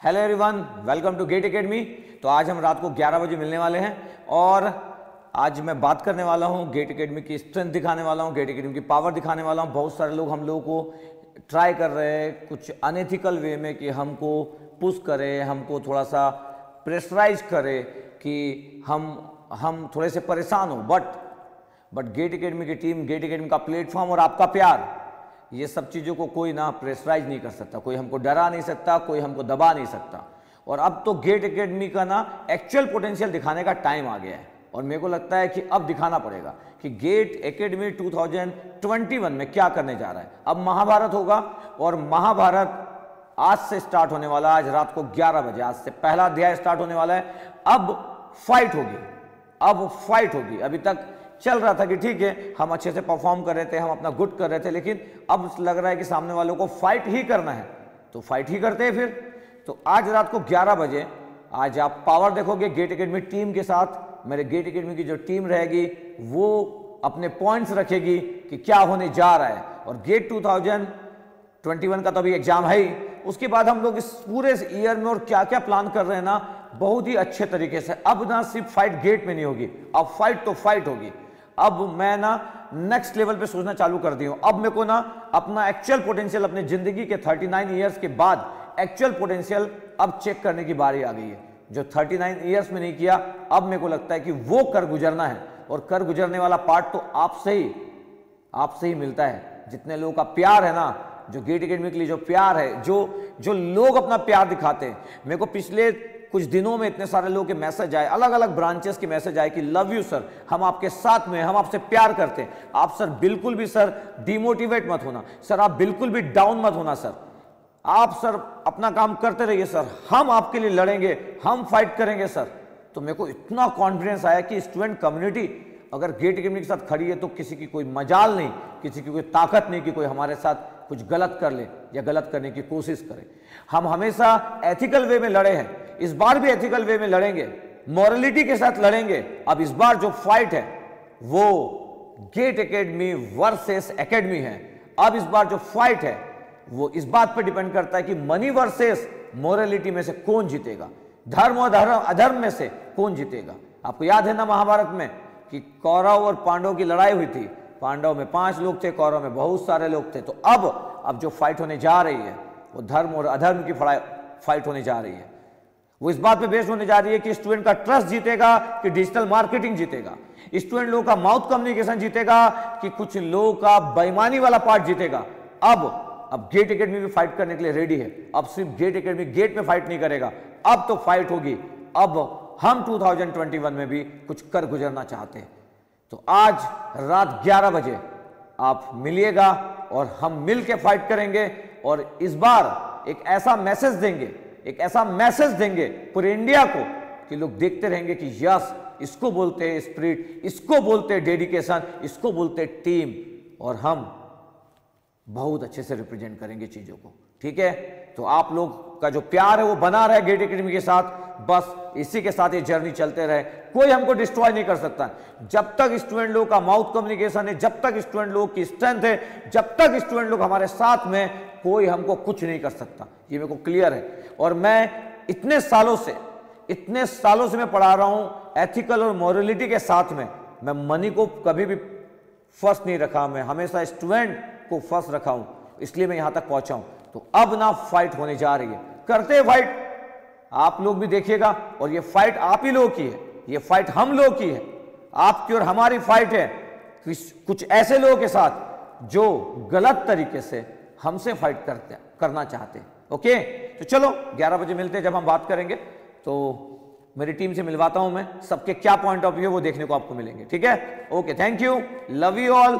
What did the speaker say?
Hello everyone welcome to GATE Academy तो आज हम रात को 11 बजे मिलने वाले हैं और आज मैं बात करने वाला हूँ गेट एकेडमी की स्ट्रेंथ दिखाने वाला हूँ गेट एकेडमी की पावर दिखाने वाला हूँ। बहुत सारे लोग हम लोगों को ट्राई कर रहे हैं कुछ अनएथिकल वे में कि हमको पुश करें, हमको थोड़ा सा प्रेशराइज करे कि हम हम थोड़े से परेशान हो। बट बट गेट एकेडमी की टीम गेट एकेडमी का प्लेटफॉर्म और आपका प्यार ये सब चीज़ों को कोई ना प्रेशराइज नहीं कर सकता। कोई हमको डरा नहीं सकता, कोई हमको दबा नहीं सकता। और अब तो गेट अकेडमी का ना एक्चुअल पोटेंशियल दिखाने का टाइम आ गया है। और मेरे को लगता है कि अब दिखाना पड़ेगा कि गेट एकेडमी 2021 में क्या करने जा रहा है। अब महाभारत होगा और महाभारत आज से स्टार्ट होने वाला आज रात को 11 बजे, आज से पहला अध्याय स्टार्ट होने वाला है। अब फाइट होगी। अब फाइट होगी। अभी तक चल रहा था कि ठीक है, हम अच्छे से परफॉर्म कर रहे थे, हम अपना गुड कर रहे थे, लेकिन अब लग रहा है कि सामने वालों को फाइट ही करना है। तो फाइट ही करते हैं फिर। तो आज रात को 11 बजे, आज आप पावर देखोगे गेट अकेडमी टीम के साथ। मेरे गेट अकेडमी की जो टीम रहेगी, वो अपने पॉइंट्स रखेगी कि क्या होने जा रहा है। और गेट 2021 का तो अभी एग्ज़ाम है ही। उसके बाद हम लोग इस पूरे ईयर में और क्या क्या प्लान कर रहे हैं ना, बहुत ही अच्छे तरीके से। अब ना सिर्फ़ फाइट गेट में नहीं होगी, अब फाइट तो फाइट होगी। अब मैं ना नेक्स्ट लेवल पे सोचना चालू कर दी हूँ। अब मेरे को ना अपना एक्चुअल पोटेंशियल अपने ज़िंदगी के 39 इयर्स के बाद एक्चुअल पोटेंशियल अब चेक करने की बारी आ गई है। जो 39 इयर्स में नहीं किया, अब मेरे को लगता है कि वो कर गुजरना है। और कर गुजरने वाला पार्ट तो आपसे ही आपसे ही मिलता है। जितने लोगों का प्यार है ना, जो गेट अकेडमी के लिए जो प्यार है, जो जो लोग अपना प्यार दिखाते हैं। मेरे को पिछले कुछ दिनों में इतने सारे लोगों के मैसेज आए अलग अलग ब्रांचेस के मैसेज आए कि लव यू सर हम आपके साथ में हम आपसे प्यार करते हैं। आप सर बिल्कुल भी सर डिमोटिवेट मत होना। सर आप बिल्कुल भी डाउन मत होना सर आप सर अपना काम करते रहिए सर हम आपके लिए लड़ेंगे, हम फाइट करेंगे सर तो मेरे को इतना कॉन्फिडेंस आया कि स्टूडेंट कम्युनिटी अगर गेट अकेडमी के साथ खड़ी है तो किसी की कोई मजाल नहीं, किसी की कोई ताकत नहीं कि कोई हमारे साथ कुछ गलत कर ले या गलत करने की कोशिश करें। हम हमेशा एथिकल वे में लड़े हैं। इस बार भी एथिकल वे में लड़ेंगे। मॉरलिटी के साथ लड़ेंगे। अब इस बार जो फाइट है, वो गेट एकेडमी वर्सेस एकेडमी है। अब इस बार जो फाइट है, वो इस बात पर डिपेंड करता है कि मनी वर्सेस मोरलिटी में से कौन जीतेगा। धर्म और धर्म, अधर्म में से कौन जीतेगा। आपको याद है ना महाभारत में कि कौरव और पांडव की लड़ाई हुई थी? पांडव में पाँच लोग थे, कौरव में बहुत सारे लोग थे। तो अब अब जो फाइट होने जा रही है, वो धर्म और अधर्म की फाइट होने जा रही है। वो इस बात पे बेस्ड होने जा रही है कि स्टूडेंट का ट्रस्ट जीतेगा, कि डिजिटल मार्केटिंग जीतेगा। स्टूडेंट लोगों का माउथ कम्युनिकेशन जीतेगा, कि कुछ लोगों का बेईमानी वाला पार्ट जीतेगा। अब अब गेट एकेडमी भी फाइट करने के लिए रेडी है। अब सिर्फ़ गेट एकेडमी गेट में फाइट नहीं करेगा। अब तो फाइट होगी। अब हम 2021 में भी कुछ कर गुजरना चाहते हैं। तो आज रात 11 बजे आप मिलिएगा और हम मिल के फाइट करेंगे और इस बार एक ऐसा मैसेज देंगे, एक ऐसा मैसेज देंगे पूरे इंडिया को कि लोग देखते रहेंगे कि यस, इसको बोलते हैं स्प्रिट इसको बोलते हैं डेडिकेशन इसको बोलते हैं टीम और हम बहुत अच्छे से रिप्रेजेंट करेंगे चीज़ों को। ठीक है? तो आप लोग का जो प्यार है वो बना रहे गेट एकेडमी के साथ। बस इसी के साथ ये जर्नी चलते रहे। कोई हमको डिस्ट्रॉय नहीं कर सकता। जब तक स्टूडेंट लोग का माउथ कम्युनिकेशन है, जब तक स्टूडेंट लोग की स्ट्रेंथ है, जब तक स्टूडेंट लोग हमारे साथ में, कोई हमको कुछ नहीं कर सकता। ये मेरे को क्लियर है। और मैं इतने सालों से, इतने सालों से मैं पढ़ा रहा हूँ एथिकल और मॉरलिटी के साथ में, मैं मनी को कभी भी फ़र्स्ट नहीं रखा मैं हमेशा स्टूडेंट को फ़र्स्ट रखा हूँ। इसलिए मैं यहाँ तक पहुँचा तो अब ना फाइट होने जा रही है। करते फाइट आप लोग भी देखिएगा, और ये फाइट आप ही लोगों की है। ये फाइट हम लोग की है। आपकी और हमारी फाइट है। कुछ ऐसे लोगों के साथ जो गलत तरीके से हमसे फाइट करते, करना चाहते हैं। ओके तो चलो 11 बजे मिलते हैं जब हम बात करेंगे। तो मेरी टीम से मिलवाता हूँ मैं। सबके क्या पॉइंट ऑफ़ व्यू वो देखने को आपको मिलेंगे। ठीक है? Okay thank you love you all